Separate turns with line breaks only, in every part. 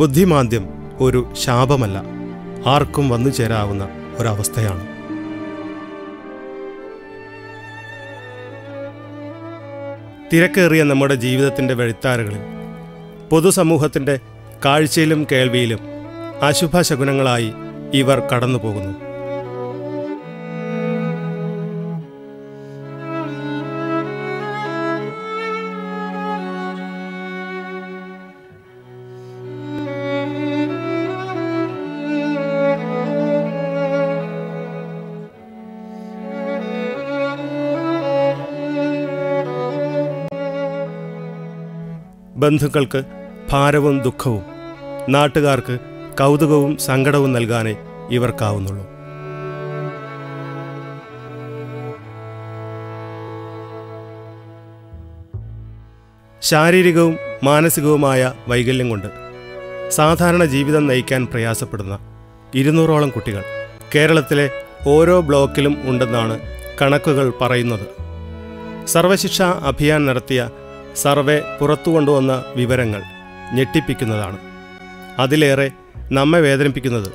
ബുദ്ധിമാന്ദ്യം ഒരു ശാപമല്ല. ആർക്കും വന്നു ചേരാവുന്ന ഒരവസ്ഥയാണ്. തിരക്കേറിയ നമ്മുടെ ജീവിതത്തിന്റെ വഴിത്താരകളിൽ പൊതുസമൂഹത്തിന്റെ കാഴ്ചയിലും കേൾവിയിലും അശുഭശകുനങ്ങളായി ഇവർ കടന്നു പോകുന്നു ബന്ധുക്കൾക്ക് ഭാരവും ദുഃഖവും നാട്ടുകാർക്ക് കൗതുകവും സങ്കടവും നൽകാനേ ഇവർക്കാവുന്നുള്ളൂ. ശാരീരികവും മാനസികവുമായ വൈകല്യം കൊണ്ട് സാധാരണ ജീവിതം നയിക്കാൻ പ്രയാസപ്പെടുന്ന ഇരുന്നൂറോളം കുട്ടികൾ കേരളത്തിലെ ഓരോ ബ്ലോക്കിലും ഉണ്ടെന്നാണ് കണക്കുകൾ പറയുന്നത്. സർവശിക്ഷാ അഭിയാൻ നടത്തിയ സർവേ പുറത്തു കൊണ്ടുവന്ന വിവരങ്ങൾ ഞെട്ടിപ്പിക്കുന്നതാണ്. അതിലേറെ നമ്മെ വേദനിപ്പിക്കുന്നത്.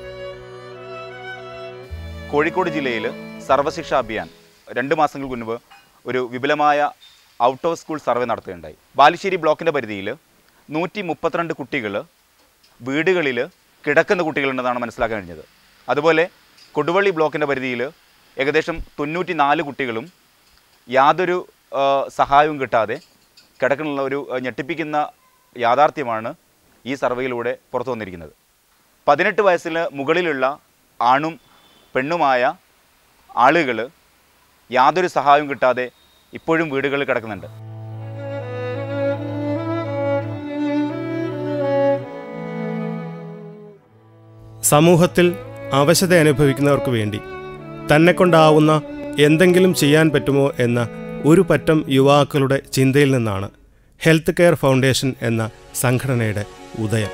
കോഴിക്കോട് ജില്ലയിൽ സർവശിക്ഷ അഭിയാൻ രണ്ട് മാസങ്ങൾക്ക് മുൻപ് ഒരു വിപുലമായ ഔട്ട് ഓഫ് സ്കൂൾ സർവേ നടത്തുകയുണ്ടായി. ബാലുശ്ശേരി ബ്ലോക്കിന്റെ പരിധിയിൽ നൂറ്റി മുപ്പത്തിരണ്ട് കുട്ടികൾ വീടുകളിൽ കിടക്കുന്ന കുട്ടികളുണ്ടെന്നാണ് മനസ്സിലാക്കാൻ കഴിഞ്ഞത്. അതുപോലെ കൊടുവള്ളി ബ്ലോക്കിന്റെ പരിധിയിൽ ഏകദേശം തൊണ്ണൂറ്റി നാല് കുട്ടികളും യാതൊരു സഹായവും കിട്ടാതെ കിടക്കുന്ന ഒരു ഞെട്ടിപ്പിക്കുന്ന യാഥാർത്ഥ്യമാണ് ഈ സർവേയിലൂടെ പുറത്തു വന്നിരിക്കുന്നത്. പതിനെട്ട് വയസ്സിന് മുകളിലുള്ള ആണും പെണ്ണുമായ ആളുകൾ യാതൊരു സഹായവും കിട്ടാതെ ഇപ്പോഴും വീടുകളിൽ കിടക്കുന്നുണ്ട്.
സമൂഹത്തിൽ അവശത അനുഭവിക്കുന്നവർക്ക് വേണ്ടി തന്നെ കൊണ്ടാവുന്ന എന്തെങ്കിലും ചെയ്യാൻ പറ്റുമോ എന്ന ഒരു പറ്റം യുവാക്കളുടെ ചിന്തയിൽ നിന്നാണ് ഹെൽത്ത് കെയർ ഫൗണ്ടേഷൻ എന്ന സംഘടനയുടെ ഉദയം.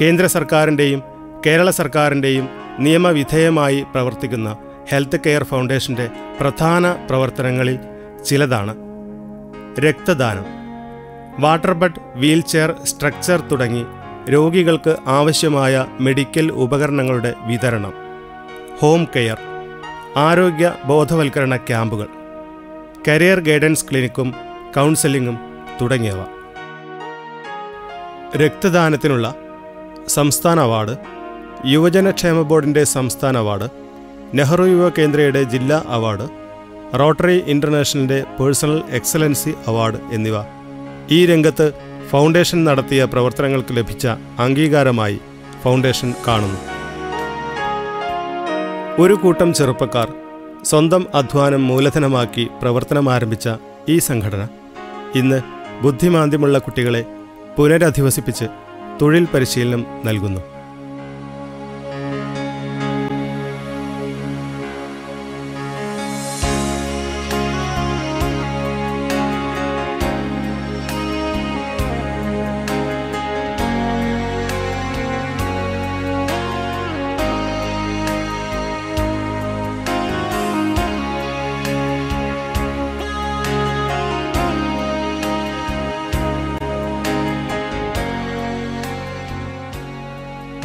കേന്ദ്ര സർക്കാരിന്റെയും കേരള സർക്കാരിന്റെയും നിയമവിധേയമായി പ്രവർത്തിക്കുന്ന ഹെൽത്ത് കെയർ ഫൗണ്ടേഷന്റെ പ്രധാന പ്രവർത്തനങ്ങളിൽ ചിലതാണ്. രക്തദാനം. വാട്ടർ ബഡ് വീൽചെയർ സ്ട്രക്ചർ തുടങ്ങി രോഗികൾക്ക് ആവശ്യമായ മെഡിക്കൽ ഉപകരണങ്ങളുടെ വിതരണം. Home care. ആരോഗ്യ ബോധവൽക്കരണ ക്യാമ്പുകൾ. കരിയർ ഗൈഡൻസ് ക്ലിനിക്കും കൗൺസിലിങ്ങും തുടങ്ങിയവ. രക്തദാനത്തിനുള്ള സംസ്ഥാന അവാർഡ് യുവജനക്ഷേമ ബോർഡിന്റെ സംസ്ഥാന അവാർഡ് നെഹ്റു യുവ കേന്ദ്രയുടെ ജില്ലാ അവാർഡ് റോട്ടറി ഇന്റർനാഷണലിന്റെ പേഴ്സണൽ എക്സലൻസി അവാർഡ് എന്നിവ. ഈ രംഗത്ത് ഫൗണ്ടേഷൻ നടത്തിയ പ്രവർത്തനങ്ങൾക്ക് ലഭിച്ച അംഗീകാരമായി ഫൗണ്ടേഷൻ കാണുന്നു. ഒരു കൂട്ടം ചെറുപ്പക്കാർ സ്വന്തം അധ്വാനം മൂലധനമാക്കി പ്രവർത്തനം ആരംഭിച്ച ഈ സംഘടന ഇന്ന് ബുദ്ധിമാന്ദ്യമുള്ള കുട്ടികളെ പുനരധിവസിപ്പിച്ച് തൊഴിൽ പരിശീലനം നൽകുന്നു.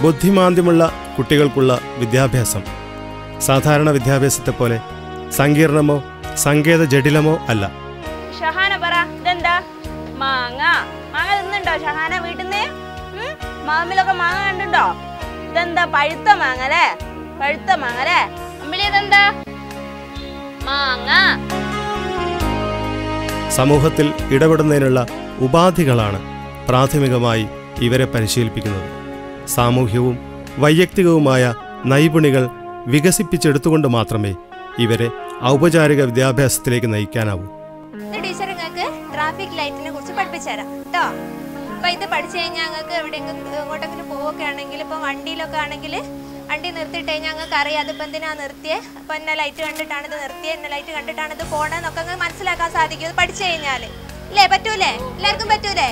ബുദ്ധിമാന്ദ്യമുള്ള കുട്ടികൾക്കുള്ള വിദ്യാഭ്യാസം. സാധാരണ വിദ്യാഭ്യാസത്തെ പോലെ സങ്കീർണമോ സങ്കേത ജടിലമോ അല്ല.
ഷഹാന പറ ഇതെന്താ? മാങ്ങ. മാങ്ങ തിന്നുണ്ടോ ഷഹാന വീട്ടിന്ന്? മാമിലൊക്കെ മാങ്ങ കണ്ടുണ്ടോ ഇതെന്താ പഴുത്ത മാങ്ങ അല്ലേ? പഴുത്ത മാങ്ങ അല്ലേ? അമ്പിളി ഇതെന്താ? മാങ്ങ.
സമൂഹത്തിൽ ഇടപെടുന്നതിനുള്ള ഉപാധികളാണ് പ്രാഥമികമായി ഇവരെ പരിശീലിപ്പിക്കുന്നത്. സാമൂഹ്യവും വൈയക്തികവുമായ നൈപുണികൾ വികസിപ്പിച്ചെടുത്തുകൊണ്ട് മാത്രമേ ഇവരെ ഔപചാരിക വിദ്യാഭ്യാസത്തിലേക്ക് നയിക്കാനാവൂ.
ടീച്ചർ നിങ്ങൾക്ക് ട്രാഫിക് ലൈറ്റിനെ കുറിച്ച് പഠിപ്പിച്ചു തരാം. കേട്ടോ അപ്പൊ ഇത് പഠിച്ചു കഴിഞ്ഞാൽ ഞങ്ങൾക്ക് എവിടെയെങ്കിലും എങ്ങോട്ടെങ്കിലും പോവൊക്കെ ആണെങ്കിൽ ഇപ്പൊ വണ്ടിയിലൊക്കെ ആണെങ്കിൽ വണ്ടി നിർത്തിയിട്ടേ ഞങ്ങൾക്ക് അറിയാം അതിപ്പോൾ എന്തിനാ നിർത്തിയേ. അപ്പോൾ എന്നെ ലൈറ്റ് കണ്ടിട്ടാണ് ഇത് നിർത്തിയത് എന്നെ ലൈറ്റ് കണ്ടിട്ടാണ് ഇത് പോണെന്നൊക്കെ നിങ്ങൾക്ക് മനസ്സിലാക്കാൻ സാധിക്കും. ഇത് പഠിച്ചു കഴിഞ്ഞാൽ ഇല്ലേ? പറ്റൂലേ? എല്ലാവർക്കും പറ്റൂലേ?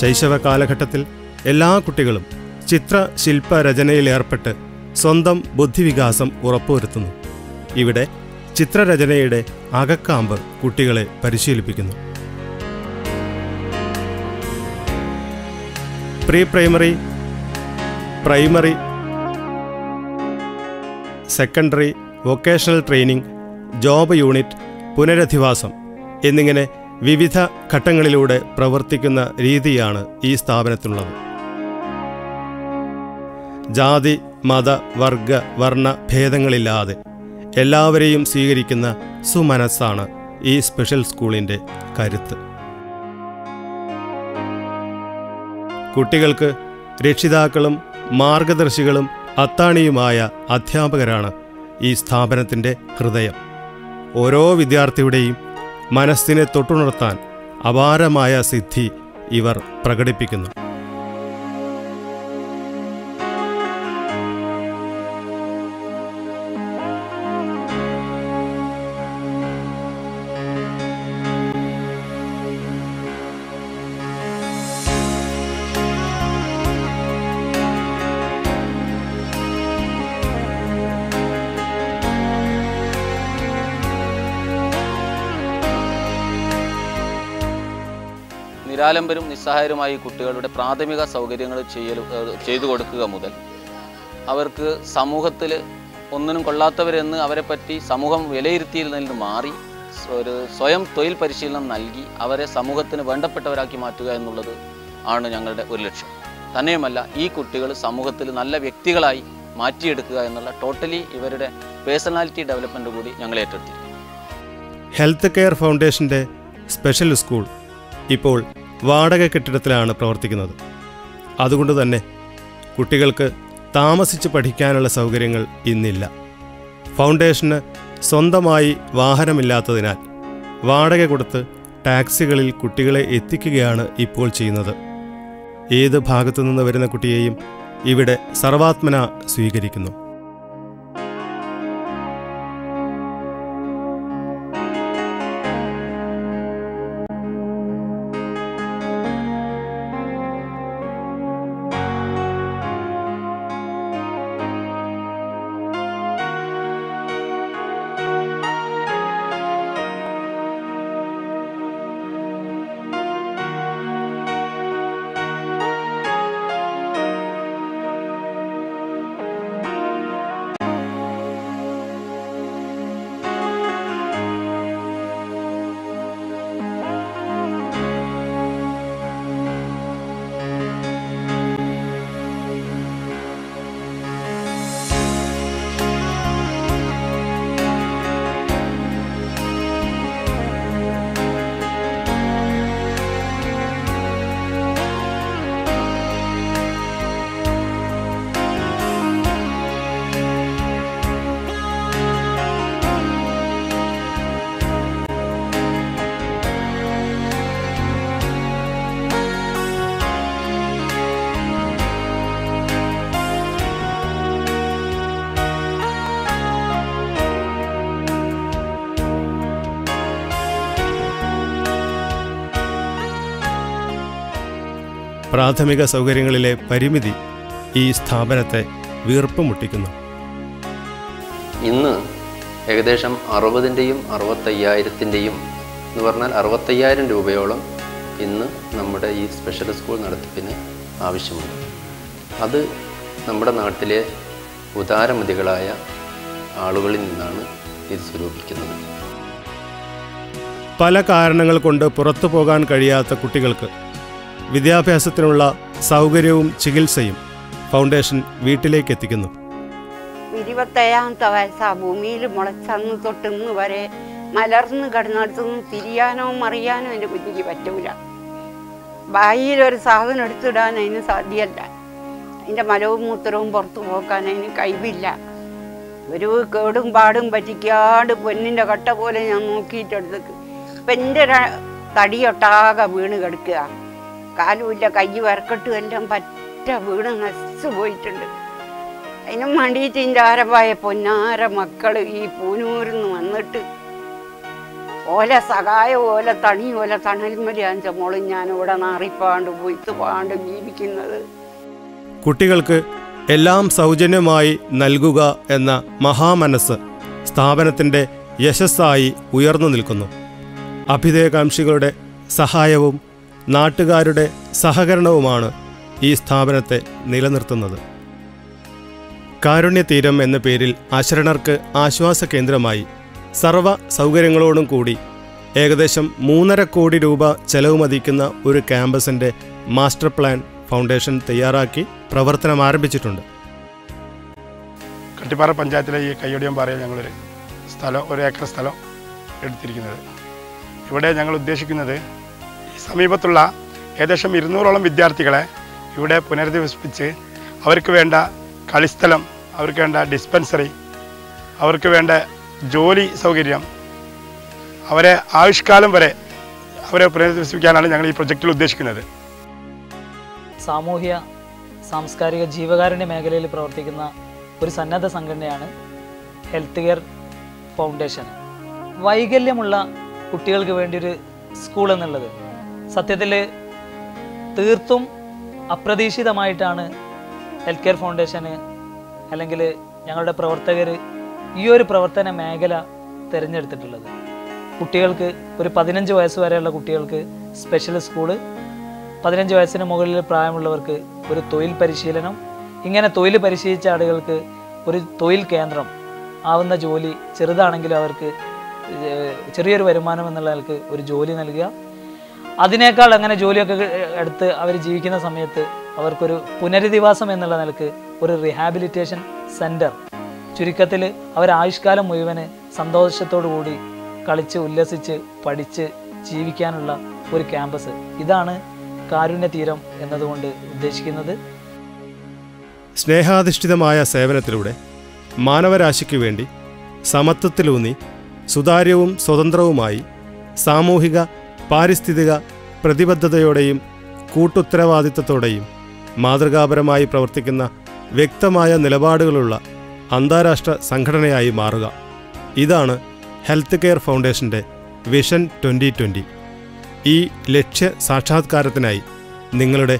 ശൈശവ കാലഘട്ടത്തിൽ എല്ലാ കുട്ടികളും ചിത്ര ശില്പരചനയിൽ രചനയിലേർപ്പെട്ട് സ്വന്തം ബുദ്ധിവികാസം ഉറപ്പുവരുത്തുന്നു. ഇവിടെ ചിത്രരചനയുടെ അകക്കാമ്പ് കുട്ടികളെ പരിശീലിപ്പിക്കുന്നു. Pre primary primary secondary vocational training job unit പുനരധിവാസം എന്നിങ്ങനെ വിവിധ ഘട്ടങ്ങളിലൂടെ പ്രവർത്തിക്കുന്ന രീതിയാണ് ഈ സ്ഥാപനത്തിനുള്ളത് ജാതി മത വർഗ വർണ ഭേദങ്ങളില്ലാതെ എല്ലാവരെയും സ്വീകരിക്കുന്ന സുമനസ്സാണ് ഈ സ്പെഷ്യൽ സ്കൂളിന്റെ കരുത്ത്. കുട്ടികൾക്ക് രക്ഷിതാക്കളും മാർഗദർശികളും അത്താണിയുമായ അധ്യാപകരാണ് ഈ സ്ഥാപനത്തിന്റെ ഹൃദയം. ഓരോ വിദ്യാർത്ഥിയുടെയും മനസ്സിനെ തൊട്ടുണർത്താൻ അപാരമായ സിദ്ധി ഇവർ പ്രകടിപ്പിക്കുന്നു.
നിരാലംബരും നിസ്സഹായരുമായി കുട്ടികളുടെ പ്രാഥമിക സൗകര്യങ്ങൾ ചെയ്യൽ ചെയ്തു കൊടുക്കുക മുതൽ അവർക്ക് സമൂഹത്തിൽ ഒന്നിനും കൊള്ളാത്തവരെന്ന് അവരെ പറ്റി സമൂഹം വിലയിരുത്തിയിൽ നിന്ന് മാറി ഒരു സ്വയം തൊഴിൽ പരിശീലനം നൽകി അവരെ സമൂഹത്തിന് വേണ്ടപ്പെട്ടവരാക്കി മാറ്റുക എന്നുള്ളത് ആണ് ഞങ്ങളുടെ ഒരു ലക്ഷ്യം. തന്നെയുമല്ല ഈ കുട്ടികൾ സമൂഹത്തിൽ നല്ല വ്യക്തികളായി മാറ്റിയെടുക്കുക എന്നുള്ള ടോട്ടലി ഇവരുടെ പേഴ്സണാലിറ്റി ഡെവലപ്മെന്റ് കൂടി ഞങ്ങൾ ഏറ്റെടുത്തിരിക്കും
ഹെൽത്ത് കെയർ ഫൗണ്ടേഷന്റെ സ്പെഷ്യൽ സ്കൂൾ ഇപ്പോൾ വാടക കെട്ടിടത്തിലാണ് പ്രവർത്തിക്കുന്നത്. അതുകൊണ്ട് തന്നെ കുട്ടികൾക്ക് താമസിച്ച് പഠിക്കാനുള്ള സൗകര്യങ്ങൾ ഇന്നില്ല. ഫൗണ്ടേഷന് സ്വന്തമായി വാഹനമില്ലാത്തതിനാൽ വാടക കൊടുത്ത് ടാക്സികളിൽ കുട്ടികളെ എത്തിക്കുകയാണ് ഇപ്പോൾ ചെയ്യുന്നത്. ഏത് ഭാഗത്തു നിന്ന് വരുന്ന കുട്ടിയെയും ഇവിടെ സർവാത്മന സ്വീകരിക്കുന്നു. പ്രാഥമിക സൗകര്യങ്ങളിലെ പരിമിതി ഈ സ്ഥാപനത്തെ വീർപ്പ് മുട്ടിക്കുന്നു
ഇന്ന് ഏകദേശം അറുപതിന്റെയും അറുപത്തയ്യായിരത്തിന്റെയും എന്ന് പറഞ്ഞാൽ അറുപത്തയ്യായിരം രൂപയോളം ഇന്ന് നമ്മുടെ ഈ സ്പെഷ്യൽ സ്കൂൾ നടത്തിപ്പിന് ആവശ്യമുണ്ട്. അത് നമ്മുടെ നാട്ടിലെ ഉദാരമതികളായ ആളുകളിൽ നിന്നാണ് ഇത് സ്വരൂപിക്കുന്നത്.
പല കാരണങ്ങൾ കൊണ്ട് പുറത്തു പോകാൻ കഴിയാത്ത കുട്ടികൾക്ക് വിദ്യാഭ്യാസത്തിനുള്ള സൗകര്യവും ചികിത്സയും ഫൗണ്ടേഷൻ വീട്ടിലേക്ക് എത്തിക്കുന്നു
ഇരുപത്തേഴാമത്തെ വയസ്സാ. ഭൂമിയിൽ മുളച്ചന്ന് തൊട്ട് ഇന്ന് വരെ മലർന്ന് കിടന്നിടത്തുനിന്ന് തിരിയാനോ മറിയാനോ എന്റെ കുഞ്ഞിക്ക് പറ്റൂല. ഒരു സാധനം എടുത്തിടാൻ അതിന് സാധ്യമല്ല അതിന്റെ മലവും മൂത്രവും പുറത്തു പോക്കാൻ അതിന് കഴിവില്ല. ഒരു കേടും പാടും പറ്റിക്കാണ്ട് പൊന്നിന്റെ കട്ട പോലെ ഞാൻ നോക്കിയിട്ടെടുത്തേക്ക് ഇപ്പം എന്റെ തടിയൊട്ടാകെ വീണ് കിടക്കുക കാലുമില്ല കൈ വരക്കെട്ടും എല്ലാം പറ്റ വീണ് നശിച്ചു പോയിട്ടുണ്ട്. അതിനും വേണ്ടിയിട്ട് എന്റെ ആരവായ പൊന്നാര മക്കൾ ഈ പൂനൂരിൽ നിന്ന് വന്നിട്ട് ഓല സഹായ ഓല തണി ഓല തണൽമരിയാഞ്ച മോൾ ഞാൻ ഇവിടെ നാറിപ്പാണ്ട് പൊയ്ത്ത് പാണ്ട് ജീവിക്കുന്നത്.
കുട്ടികൾക്ക് എല്ലാം സൗജന്യമായി നൽകുക എന്ന മഹാമനസ് സ്ഥാപനത്തിന്റെ യശസ്സായി ഉയർന്നു നിൽക്കുന്നു. അഭിതയകാംക്ഷികളുടെ സഹായവും നാട്ടുകാരുടെ സഹകരണവുമാണ് ഈ സ്ഥാപനത്തെ നിലനിർത്തുന്നത്. കാരുണ്യതീരം എന്ന പേരിൽ അശരണർക്ക് ആശ്വാസ കേന്ദ്രമായി സർവ സൗകര്യങ്ങളോടും കൂടി ഏകദേശം മൂന്നര കോടി രൂപ ചെലവ് മതിക്കുന്ന ഒരു ക്യാമ്പസിന്റെ മാസ്റ്റർ പ്ലാൻ ഫൗണ്ടേഷൻ തയ്യാറാക്കി പ്രവർത്തനം ആരംഭിച്ചിട്ടുണ്ട്.
കട്ടിപ്പാറ പഞ്ചായത്തിലെ ഈ കയ്യൊടിയം പാറയിൽ ഞങ്ങളൊരു സ്ഥലം ഒരു ഏക്കർ സ്ഥലം എടുത്തിരിക്കുന്നത്. ഇവിടെ ഞങ്ങൾ ഉദ്ദേശിക്കുന്നത് സമീപത്തുള്ള ഏകദേശം ഇരുന്നൂറോളം വിദ്യാർത്ഥികളെ ഇവിടെ പുനരധിവസിപ്പിച്ച് അവർക്ക് വേണ്ട കളിസ്ഥലം അവർക്ക് വേണ്ട ഡിസ്പെൻസറി അവർക്ക് വേണ്ട ജോലി സൗകര്യം. അവരെ ആയുഷ്കാലം വരെ അവരെ പുനരധിവസിപ്പിക്കാനാണ് ഞങ്ങൾ ഈ പ്രൊജക്റ്റിൽ ഉദ്ദേശിക്കുന്നത്.
സാമൂഹ്യ സാംസ്കാരിക ജീവകാരുണ്യ മേഖലയിൽ പ്രവർത്തിക്കുന്ന ഒരു സന്നദ്ധ സംഘടനയാണ് ഹെൽത്ത് കെയർ ഫൗണ്ടേഷൻ. വൈകല്യമുള്ള കുട്ടികൾക്ക് വേണ്ടി ഒരു സ്കൂൾ എന്നുള്ളത് സത്യത്തിൽ തീർത്തും അപ്രതീക്ഷിതമായിട്ടാണ് ഹെൽത്ത് കെയർ ഫൗണ്ടേഷന് അല്ലെങ്കിൽ ഞങ്ങളുടെ പ്രവർത്തകർ ഈ ഒരു പ്രവർത്തന മേഖല തിരഞ്ഞെടുത്തിട്ടുള്ളത്. കുട്ടികൾക്ക് ഒരു പതിനഞ്ച് വയസ്സ് വരെയുള്ള കുട്ടികൾക്ക് സ്പെഷ്യൽ സ്കൂൾ പതിനഞ്ച് വയസ്സിന് മുകളിൽ പ്രായമുള്ളവർക്ക് ഒരു തൊഴിൽ പരിശീലനം ഇങ്ങനെ തൊഴിൽ പരിശീലിച്ച ആളുകൾക്ക് ഒരു തൊഴിൽ കേന്ദ്രം ആവുന്ന ജോലി ചെറുതാണെങ്കിലും അവർക്ക് ചെറിയൊരു വരുമാനം എന്നുള്ള നിലയ്ക്ക് ഒരു ജോലി നൽകുക. അതിനേക്കാൾ അങ്ങനെ ജോലിയൊക്കെ എടുത്ത് അവർ ജീവിക്കുന്ന സമയത്ത് അവർക്കൊരു പുനരധിവാസം എന്നുള്ള നിലയ്ക്ക് ഒരു റിഹാബിലിറ്റേഷൻ സെന്റർ ചുരുക്കത്തിൽ അവർ ആയുഷ്കാലം മുഴുവൻ സന്തോഷത്തോടു കൂടി കളിച്ച് ഉല്ലസിച്ച് പഠിച്ച് ജീവിക്കാനുള്ള ഒരു ക്യാമ്പസ് ഇതാണ് കാരുണ്യ തീരം എന്നതുകൊണ്ട് ഉദ്ദേശിക്കുന്നത്.
സ്നേഹാധിഷ്ഠിതമായ സേവനത്തിലൂടെ മാനവരാശിക്ക് വേണ്ടി സമത്വത്തിലൂന്നി സുതാര്യവും സ്വതന്ത്രവുമായി സാമൂഹിക പാരിസ്ഥിതിക പ്രതിബദ്ധതയോടെയും കൂട്ടുത്തരവാദിത്തത്തോടെയും മാതൃകാപരമായി പ്രവർത്തിക്കുന്ന വ്യക്തമായ നിലപാടുകളുള്ള അന്താരാഷ്ട്ര സംഘടനയായി മാറുക. ഇതാണ് ഹെൽത്ത് കെയർ ഫൗണ്ടേഷന്റെ വിഷൻ ട്വന്റി ട്വന്റി ഈ ലക്ഷ്യ സാക്ഷാത്കാരത്തിനായി നിങ്ങളുടെ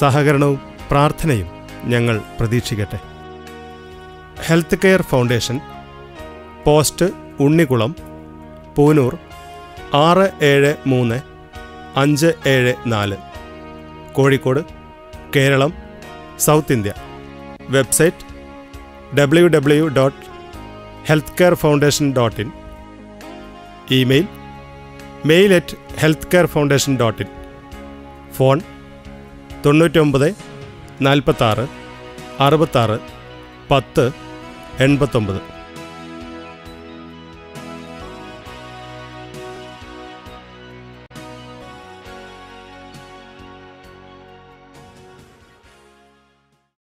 സഹകരണവും പ്രാർത്ഥനയും ഞങ്ങൾ പ്രതീക്ഷിക്കട്ടെ. Health care foundation post Unnikulam Poonoor ആറ് ഏഴ് മൂന്ന് അഞ്ച് ഏഴ് നാല്. Kozhikode Keralam south India. Website W W dot health care foundation dot in. Email mail at health care foundation dot in phone തൊണ്ണൂറ്റൊമ്പത് നാൽപ്പത്താറ് അറുപത്താറ് പത്ത് എൺപത്തൊമ്പത്.